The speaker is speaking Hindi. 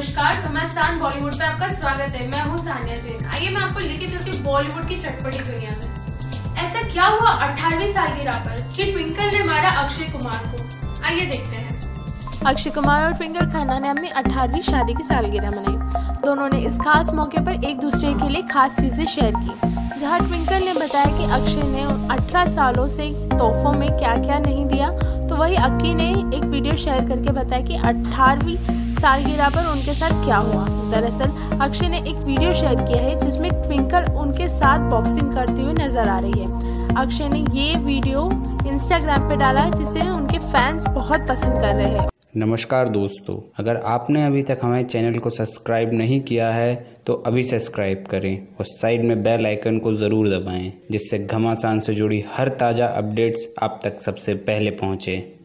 नमस्कार घमासान बॉलीवुड पे आपका स्वागत है। मैं हूँ सानिया जैन। आइए मैं आपको लेके चलती हूँ बॉलीवुड की चटपटी दुनिया में। ऐसा क्या हुआ 18वीं सालगिरह पर कि ट्विंकल ने मारा अक्षय कुमार को? आइए देखते हैं। अक्षय कुमार और ट्विंकल खन्ना ने अपनी 18वीं शादी की सालगिरह मनाई। दोनों ने इस खास मौके पर एक दूसरे के लिए खास चीज़ें शेयर की, जहाँ ट्विंकल ने बताया कि अक्षय ने 18 सालों से तोहफों में क्या क्या नहीं दिया तो वही अक्की ने एक वीडियो शेयर करके बताया कि 18वीं सालगिरह पर उनके साथ क्या हुआ? दरअसल, अक्षय ने एक वीडियो शेयर किया है जिसमें ट्विंकल उनके साथ बॉक्सिंग करती हुई नज़र आ रही है। अक्षय ने ये वीडियो इंस्टाग्राम पे डाला जिसे उनके फैंस बहुत पसंद कर रहे हैं। नमस्कार दोस्तों, अगर आपने अभी तक हमारे चैनल को सब्सक्राइब नहीं किया है तो अभी सब्सक्राइब करें और साइड में बेल आइकन को ज़रूर दबाएँ, जिससे घमासान से जुड़ी हर ताज़ा अपडेट्स आप तक सबसे पहले पहुँचें।